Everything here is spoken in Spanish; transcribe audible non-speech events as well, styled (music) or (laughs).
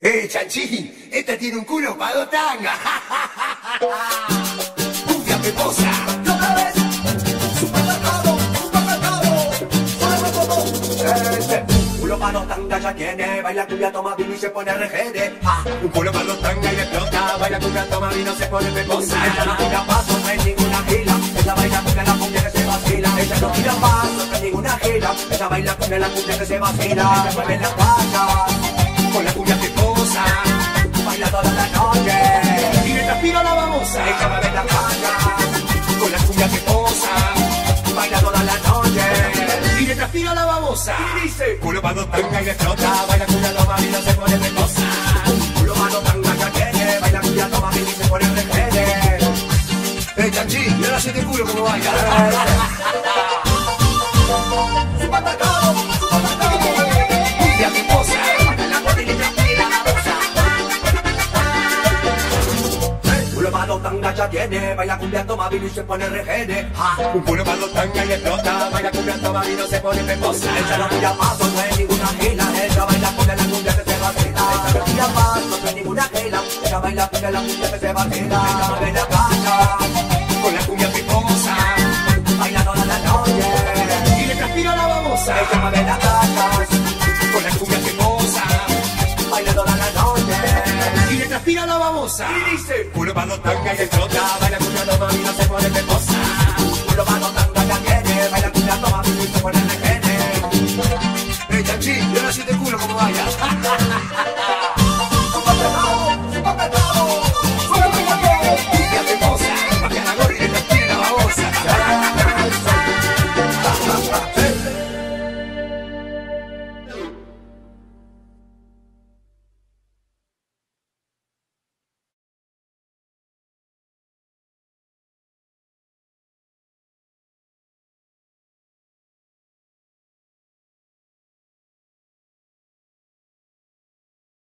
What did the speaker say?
Eh, chanchín, esta tiene un culo para dos tangas. (laughs) Cumbia peposa. Y otra vez, supermercado, supermercado, supermercado. Este culo para dos tangas ya tiene, baila cumbia, toma vino y se pone regede. Ah, un culo para dos tangas y le explota. Baila cumbia, toma vino, se pone peposa. Ella no tira paso, no hay ninguna gila. Ella baila cumbia, la cumbia que se vacila. Ella no tira paso, no hay ninguna gila. Ella baila cumbia, la cumbia que se vacila. Ella mueve la calle babosa. Y dice, Culo para dos tangas y explota. Baila cumbia, toma vino, se pone peposa. culo malo tanga tiene, baila cumbia, toma y se pone regede. Eh, chanchín, y ahora se te culo como baila. (laughs) Culo malo tanga ya tiene, baila cumbia, toma vino y se pone regede. Ah, Un culo para dos tangas y explota. Baila cumbia, toma vino, se pone peposa. Ella no tira paso, no hay ninguna gila. Ella baila con la cumbia que se vacila. Ella no tira paso, no hay ninguna gila. Ella baila con la cumbia que se vacila. Ella mueve la calle, Con la cumbia peposa. baila toda la noche. Y le transpira la babosa. Ella mueve la calle, la babosa. Y dice, culo pa' los tanga que explota, baila cuya toma y no se pone pecosa. Culo pa' los tanga que viene, baila cuya toma y se pone en el gene. Hey, Chanchi, yo nací de culo como vaya. (laughs)